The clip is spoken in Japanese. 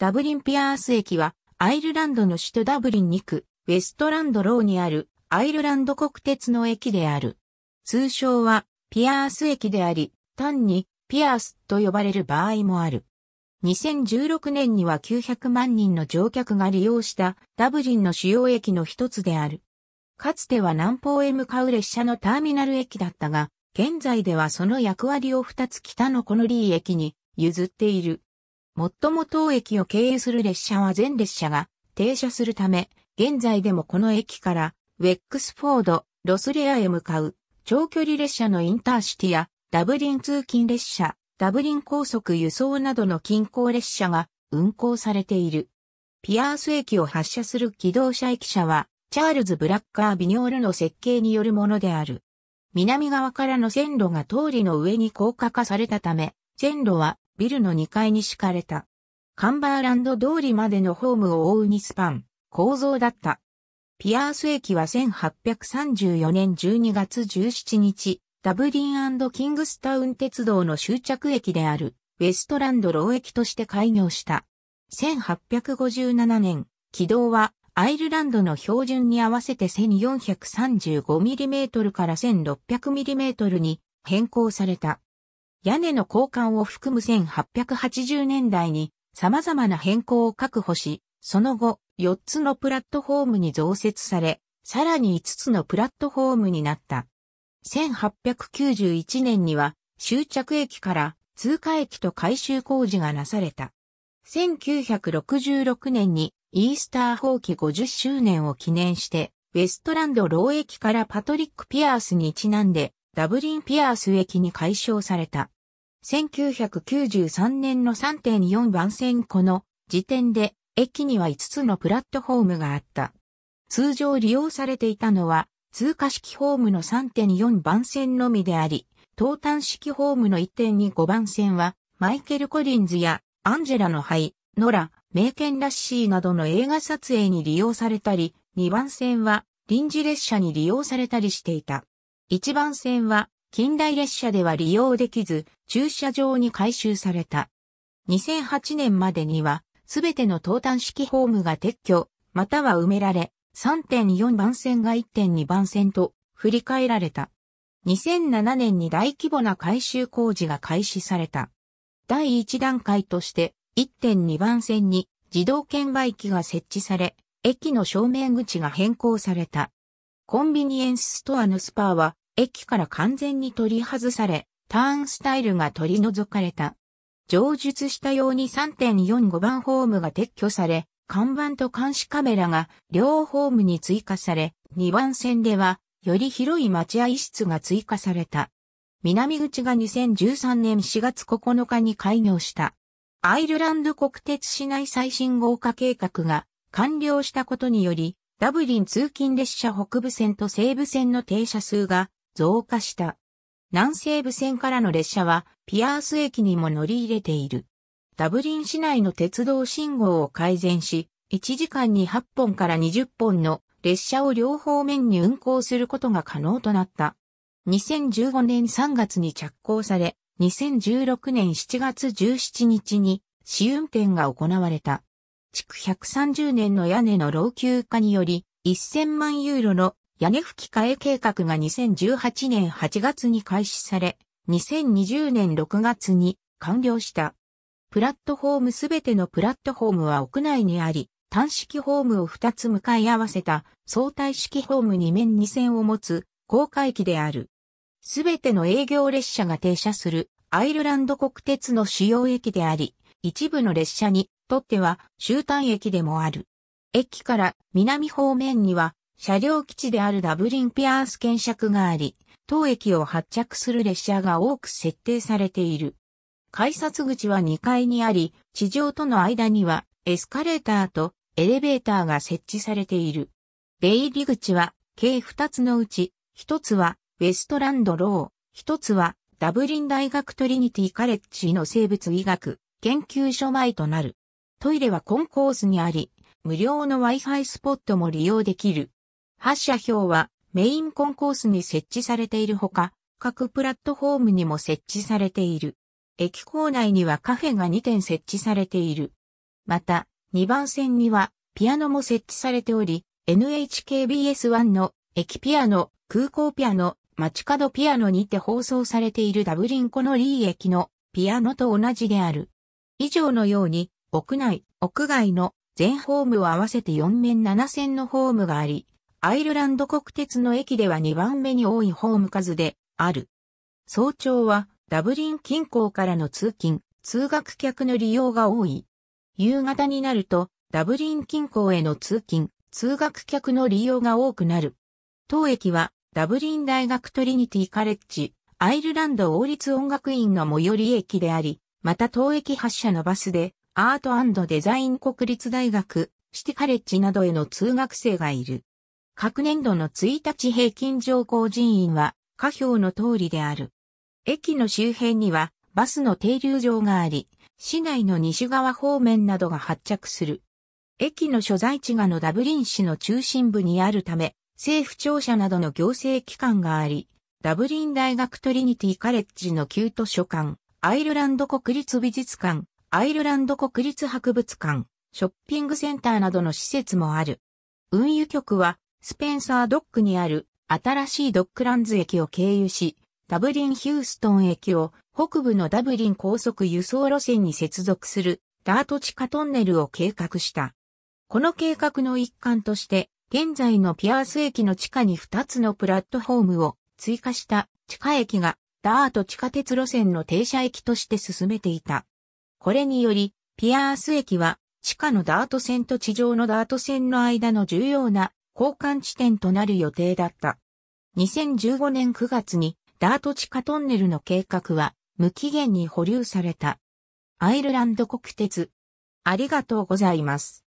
ダブリンピアース駅は、アイルランドの首都ダブリン2区、ウェストランドローにある、アイルランド国鉄の駅である。通称は、ピアース駅であり、単に、ピアースと呼ばれる場合もある。2016年には900万人の乗客が利用したダブリンの主要駅の一つである。かつては南方へ向かう列車のターミナル駅だったが、現在ではその役割を二つ北のコノリー駅に譲っている。もっとも当駅を経由する列車は全列車が停車するため、現在でもこの駅からウェックスフォード、ロスレアへ向かう長距離列車のインターシティやダブリン通勤列車、ダブリン高速輸送などの近郊列車が運行されている。ピアース駅を発車する機動車駅舎は、チャールズ・ブラッカー・ビニョールの設計によるものである。南側からの線路が通りの上に高架化されたため、線路はビルの2階に敷かれた。カンバーランド通りまでのホームを覆うにスパン、構造だった。ピアース駅は1834年12月17日、ダブリンキングスタウン鉄道の終着駅である、ウェストランドロー駅として開業した。1857年、軌道はアイルランドの標準に合わせて 1435mm から 1600mm に変更された。屋根の交換を含む1880年代に様々な変更を確保し、その後4つのプラットフォームに増設され、さらに5つのプラットフォームになった。1891年には終着駅から通過駅と改修工事がなされた。1966年にイースター放棄50周年を記念して、ウェストランドロー駅からパトリック・ピアースにちなんで、ダブリン・ピアース駅に改称された。1993年の3.4番線この時点で、駅には5つのプラットフォームがあった。通常利用されていたのは、通過式ホームの3.4番線のみであり、東端式ホームの1.25番線は、マイケル・コリンズやアンジェラの灰、ノラ、名犬ラッシーなどの映画撮影に利用されたり、2番線は臨時列車に利用されたりしていた。1番線は近代列車では利用できず、駐車場に改修された。2008年までには、すべての東端式ホームが撤去、または埋められ、3.4番線が1.2番線と振り返られた。2007年に大規模な改修工事が開始された。第1段階として1.2番線に自動券売機が設置され、駅の正面口が変更された。コンビニエンスストアのスパーは駅から完全に取り外され、ターンスタイルが取り除かれた。上述したように3.45番ホームが撤去され、看板と監視カメラが両ホームに追加され、2番線ではより広い待合室が追加された。南口が2013年4月9日に開業した。アイルランド国鉄市内最新豪華計画が完了したことにより、ダブリン通勤列車北部線と西部線の停車数が増加した。南西部線からの列車はピアース駅にも乗り入れている。ダブリン市内の鉄道信号を改善し、1時間に8本から20本の列車を両方面に運行することが可能となった。2015年3月に着工され、2016年7月17日に試運転が行われた。築130年の屋根の老朽化により1000万ユーロの屋根吹き替え計画が2018年8月に開始され、2020年6月に完了した。プラットフォームすべてのプラットフォームは屋内にあり、単式ホームを2つ向かい合わせた相対式ホーム2面2線を持つ高架駅である。すべての営業列車が停車するアイルランド国鉄の主要駅であり、一部の列車にとっては終端駅でもある。駅から南方面には車両基地であるダブリンピアース検釈があり、当駅を発着する列車が多く設定されている。改札口は2階にあり、地上との間にはエスカレーターとエレベーターが設置されている。出入り口は計2つのうち、1つはウェストランドロー、1つはダブリン大学トリニティカレッジの生物医学研究所前となる。トイレはコンコースにあり、無料の Wi-Fi スポットも利用できる。発射表はメインコンコースに設置されているほか、各プラットフォームにも設置されている。駅構内にはカフェが2点設置されている。また、2番線にはピアノも設置されており、NHKBS1 の駅ピアノ、空港ピアノ、街角ピアノにて放送されているダブリンコのリー駅のピアノと同じである。以上のように、屋内、屋外の全ホームを合わせて4面7線のホームがあり、アイルランド国鉄の駅では2番目に多いホーム数である。早朝はダブリン近郊からの通勤、通学客の利用が多い。夕方になるとダブリン近郊への通勤、通学客の利用が多くなる。当駅はダブリン大学トリニティカレッジ、アイルランド王立音楽院の最寄り駅であり、また当駅発車のバスでアートデザイン国立大学、シティカレッジなどへの通学生がいる。各年度の1日平均乗降人員は下表の通りである。駅の周辺にはバスの停留場があり、市内の西側方面などが発着する。駅の所在地がのダブリン市の中心部にあるため、政府庁舎などの行政機関があり、ダブリン大学トリニティカレッジの旧図書館、アイルランド国立美術館、アイルランド国立博物館、ショッピングセンターなどの施設もある。運輸局は、スペンサードックにある新しいドックランズ駅を経由し、ダブリン・ヒューストン駅を北部のダブリン高速輸送路線に接続するダート地下トンネルを計画した。この計画の一環として、現在のピアース駅の地下に2つのプラットフォームを追加した地下駅がダート地下鉄路線の停車駅として進めていた。これにより、ピアース駅は地下のダート線と地上のダート線の間の重要な交換地点となる予定だった。2015年9月にダート地下トンネルの計画は無期限に保留された。アイルランド国鉄。ありがとうございます。